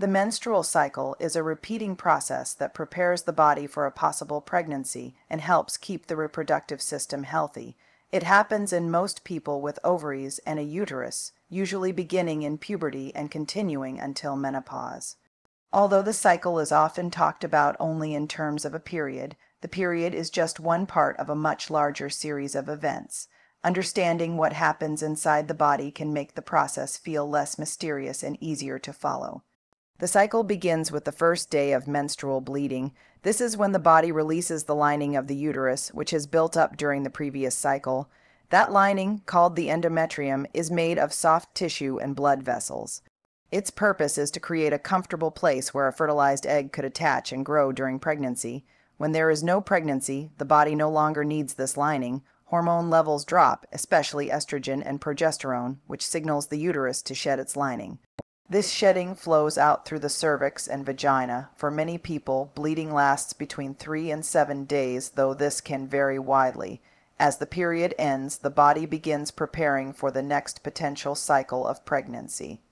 The menstrual cycle is a repeating process that prepares the body for a possible pregnancy and helps keep the reproductive system healthy. It happens in most people with ovaries and a uterus, usually beginning in puberty and continuing until menopause. Although the cycle is often talked about only in terms of a period, the period is just one part of a much larger series of events. Understanding what happens inside the body can make the process feel less mysterious and easier to follow. The cycle begins with the first day of menstrual bleeding. This is when the body releases the lining of the uterus, which has built up during the previous cycle. That lining, called the endometrium, is made of soft tissue and blood vessels. Its purpose is to create a comfortable place where a fertilized egg could attach and grow during pregnancy. When there is no pregnancy, the body no longer needs this lining. Hormone levels drop, especially estrogen and progesterone, which signals the uterus to shed its lining. This shedding flows out through the cervix and vagina. For many people, bleeding lasts between three and seven days, though this can vary widely. As the period ends, the body begins preparing for the next potential cycle of pregnancy.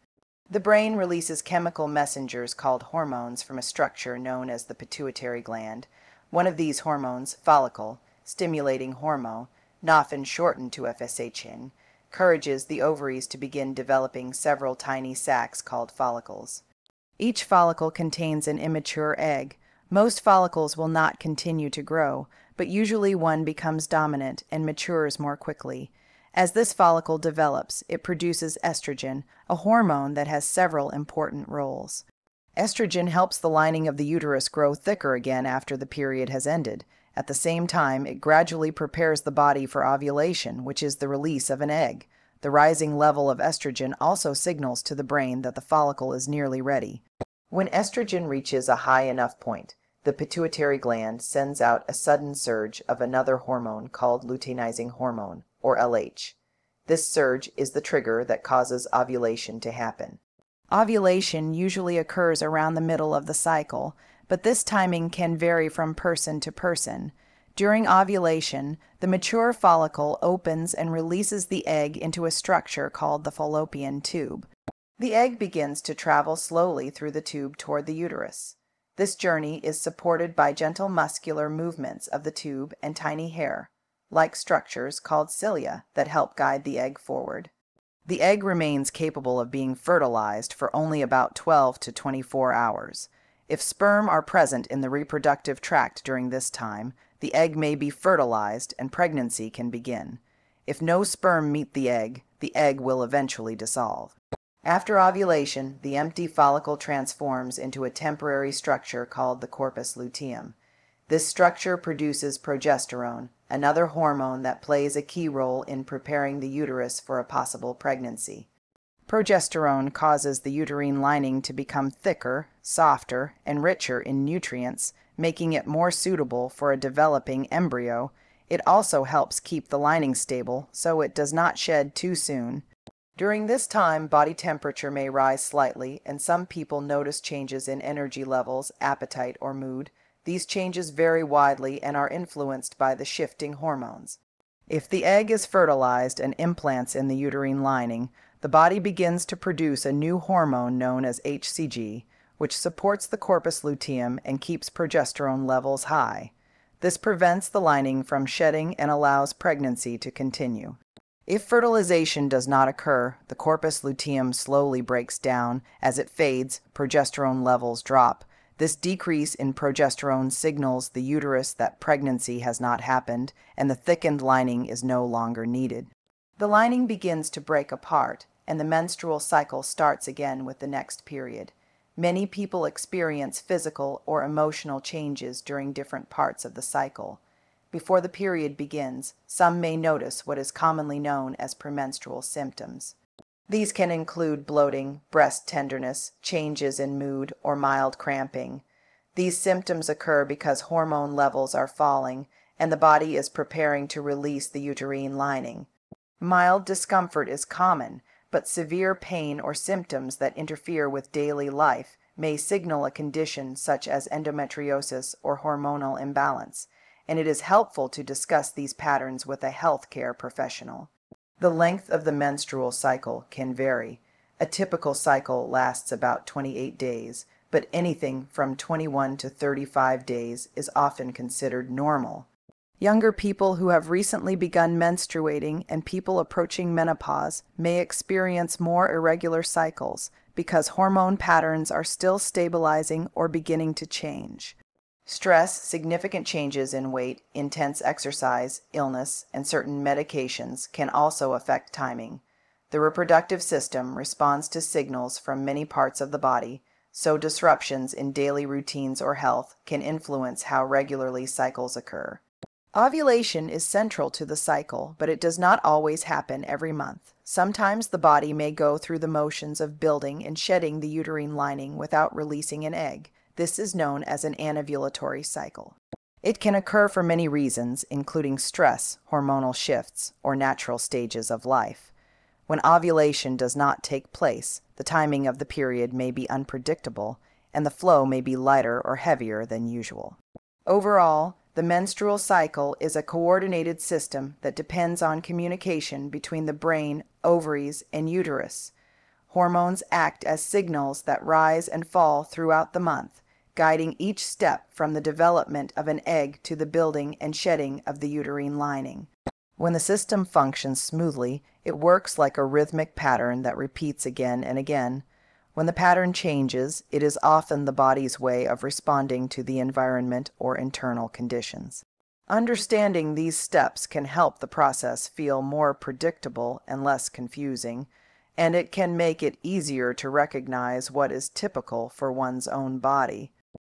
The brain releases chemical messengers called hormones from a structure known as the pituitary gland. One of these hormones, follicle stimulating hormone, often shortened to FSHN, encourages the ovaries to begin developing several tiny sacs called follicles. Each follicle contains an immature egg. Most follicles will not continue to grow, but usually one becomes dominant and matures more quickly. As this follicle develops, it produces estrogen, a hormone that has several important roles. Estrogen helps the lining of the uterus grow thicker again after the period has ended. At the same time, it gradually prepares the body for ovulation, which is the release of an egg. The rising level of estrogen also signals to the brain that the follicle is nearly ready. When estrogen reaches a high enough point, the pituitary gland sends out a sudden surge of another hormone called luteinizing hormone, or LH. This surge is the trigger that causes ovulation to happen. Ovulation usually occurs around the middle of the cycle, but this timing can vary from person to person. During ovulation, the mature follicle opens and releases the egg into a structure called the fallopian tube. The egg begins to travel slowly through the tube toward the uterus. This journey is supported by gentle muscular movements of the tube and tiny hair, like structures called cilia, that help guide the egg forward. The egg remains capable of being fertilized for only about 12 to 24 hours. If sperm are present in the reproductive tract during this time, the egg may be fertilized and pregnancy can begin. If no sperm meet the egg, the egg will eventually dissolve. After ovulation, the empty follicle transforms into a temporary structure called the corpus luteum. This structure produces progesterone, another hormone that plays a key role in preparing the uterus for a possible pregnancy. Progesterone causes the uterine lining to become thicker, softer, and richer in nutrients, making it more suitable for a developing embryo. It also helps keep the lining stable so it does not shed too soon. During this time, body temperature may rise slightly, and some people notice changes in energy levels, appetite, or mood. These changes vary widely and are influenced by the shifting hormones. If the egg is fertilized and implants in the uterine lining, the body begins to produce a new hormone known as HCG, which supports the corpus luteum and keeps progesterone levels high. This prevents the lining from shedding and allows pregnancy to continue. If fertilization does not occur, the corpus luteum slowly breaks down. As it fades, progesterone levels drop. This decrease in progesterone signals the uterus that pregnancy has not happened and the thickened lining is no longer needed. The lining begins to break apart, and the menstrual cycle starts again with the next period. Many people experience physical or emotional changes during different parts of the cycle. Before the period begins, some may notice what is commonly known as premenstrual symptoms. These can include bloating, breast tenderness, changes in mood, or mild cramping. These symptoms occur because hormone levels are falling and the body is preparing to release the uterine lining. Mild discomfort is common, but severe pain or symptoms that interfere with daily life may signal a condition such as endometriosis or hormonal imbalance, and it is helpful to discuss these patterns with a health care professional. The length of the menstrual cycle can vary. A typical cycle lasts about 28 days, but anything from 21 to 35 days is often considered normal. Younger people who have recently begun menstruating and people approaching menopause may experience more irregular cycles because hormone patterns are still stabilizing or beginning to change. Stress, significant changes in weight, intense exercise, illness, and certain medications can also affect timing. The reproductive system responds to signals from many parts of the body, so disruptions in daily routines or health can influence how regularly cycles occur. Ovulation is central to the cycle, but it does not always happen every month. Sometimes the body may go through the motions of building and shedding the uterine lining without releasing an egg. This is known as an anovulatory cycle. It can occur for many reasons, including stress, hormonal shifts, or natural stages of life. When ovulation does not take place, the timing of the period may be unpredictable, and the flow may be lighter or heavier than usual. Overall, the menstrual cycle is a coordinated system that depends on communication between the brain, ovaries, and uterus. Hormones act as signals that rise and fall throughout the month, guiding each step from the development of an egg to the building and shedding of the uterine lining. When the system functions smoothly, it works like a rhythmic pattern that repeats again and again. When the pattern changes, it is often the body's way of responding to the environment or internal conditions. Understanding these steps can help the process feel more predictable and less confusing, and it can make it easier to recognize what is typical for one's own body.